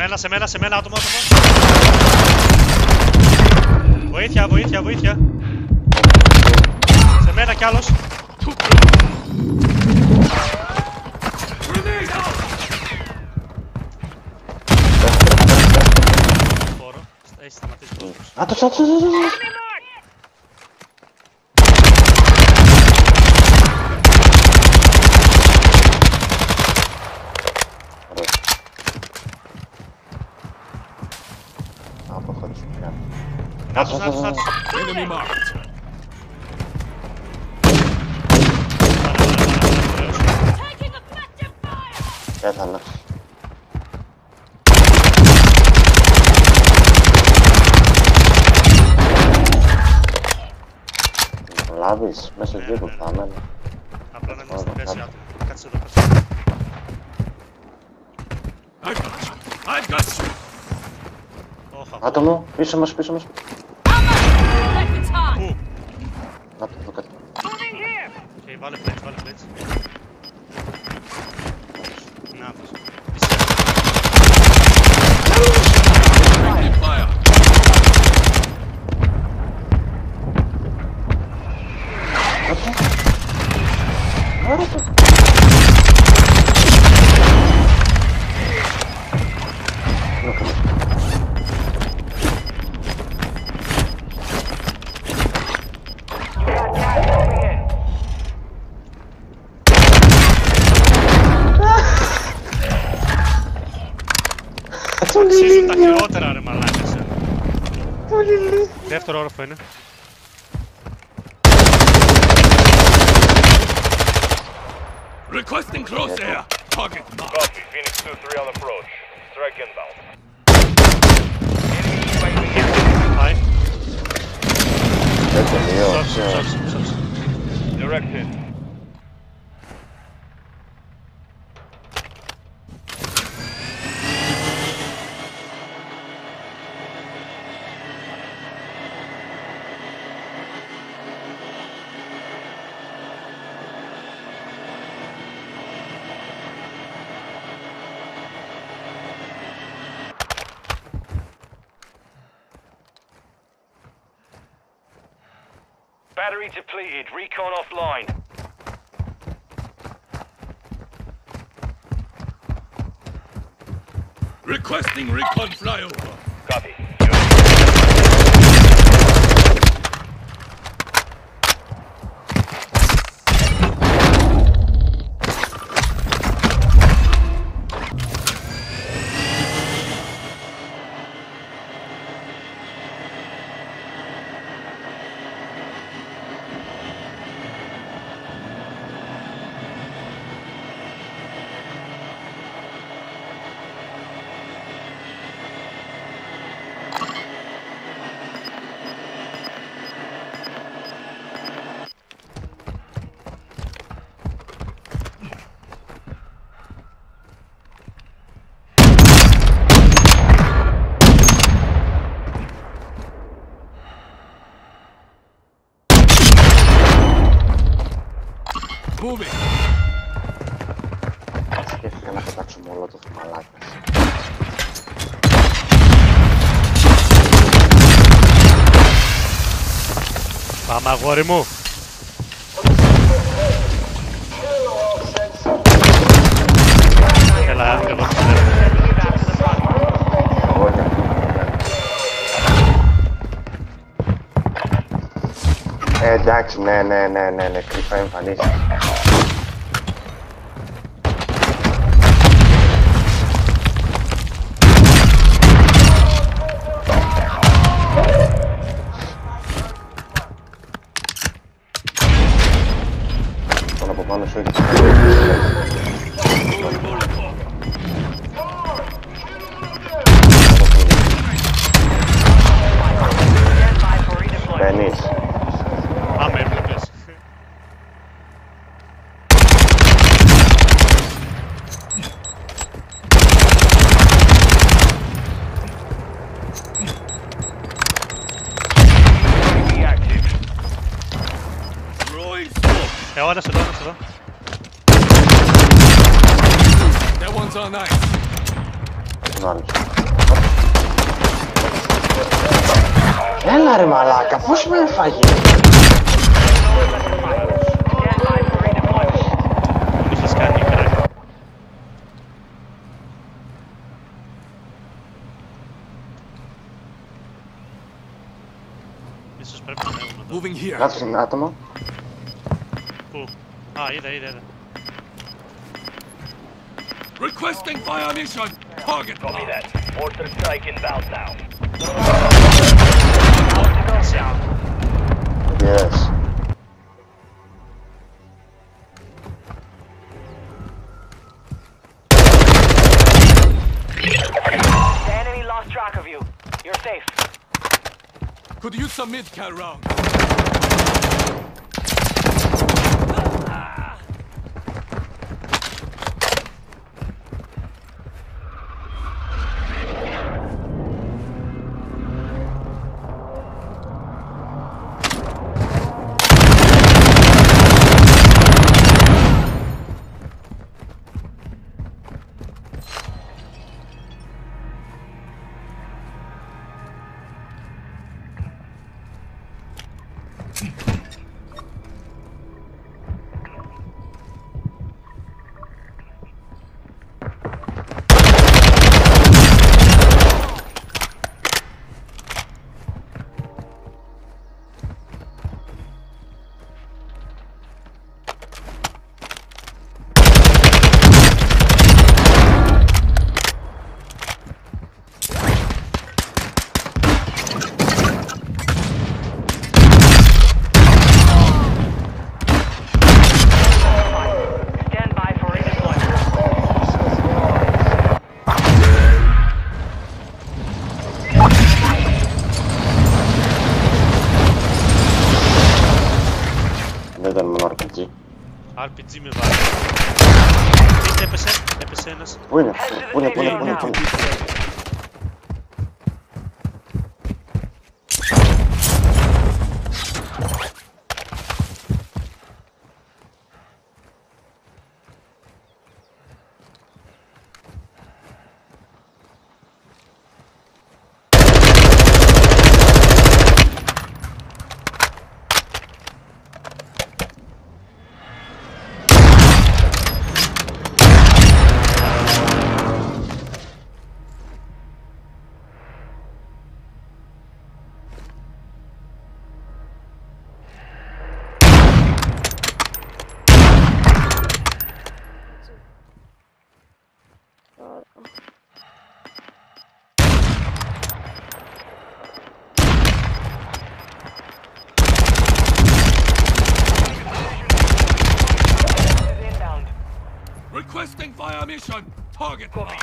μένα, σε μένα, σε μένα, άτομο, άτομο. Βοήθεια, βοήθεια, βοήθεια. Σε μένα κι άλλος. Χώρο. Έχει σταματήσει ο κόσμος. Άτος, Νάτος, νάτος, νάτος. Enemy marked. Taking effective fire! Πέθανα. Λάβεις, μέσα στο Ναι, γύρο ναι, θα έμενα. Απλά να μην Ωραία, στα πέσει κάτω. άτομο. Κάτσε εδώ, κάτσε εδώ. I've got you. I've got you. Όχα. Άτομο, πίσω μας, πίσω μας. τα χειρότερα ρε μαλάκες. ε. Δεύτερο όροφο είναι. Requesting close air. Target marked. Copy. Phoenix 2-3 on approach. Strike inbound. Πάει. Δεν τελείω. Σώψε, Battery depleted. Recon offline. Requesting recon flyover. Copy. Moving. Σκέφτηκα να πετάξω μόνο το μαλάκας. Πάμε αγόρι μου. Έλα, εγώ τους βλέπω. Εγώ για αυτό. Ε, εντάξει, ναι, ναι, ναι, ναι, ναι, κρυφά εμφανίσεις. Smoke. Εγώ ένας εδώ, ένας εδώ. That one's on ice. Τον άλλο. Έλα ρε μαλάκα, πώς με έφαγε; Μου είχες κάνει crack. Ίσως πρέπει να ανέβουμε εδώ. Moving here. Κάτσε ένα άτομο. cool. Ah, either, either, either. Requesting fire mission! Target Copy that. Mortar strike inbound now. Yes. The enemy lost track of you. You're safe. Could you submit, Cal round? RPG με βάζει. Είτε έπεσε, έπεσε ένας. Πού είναι, πού είναι, πού είναι, πού είναι, Requesting fire mission. Target. Copy.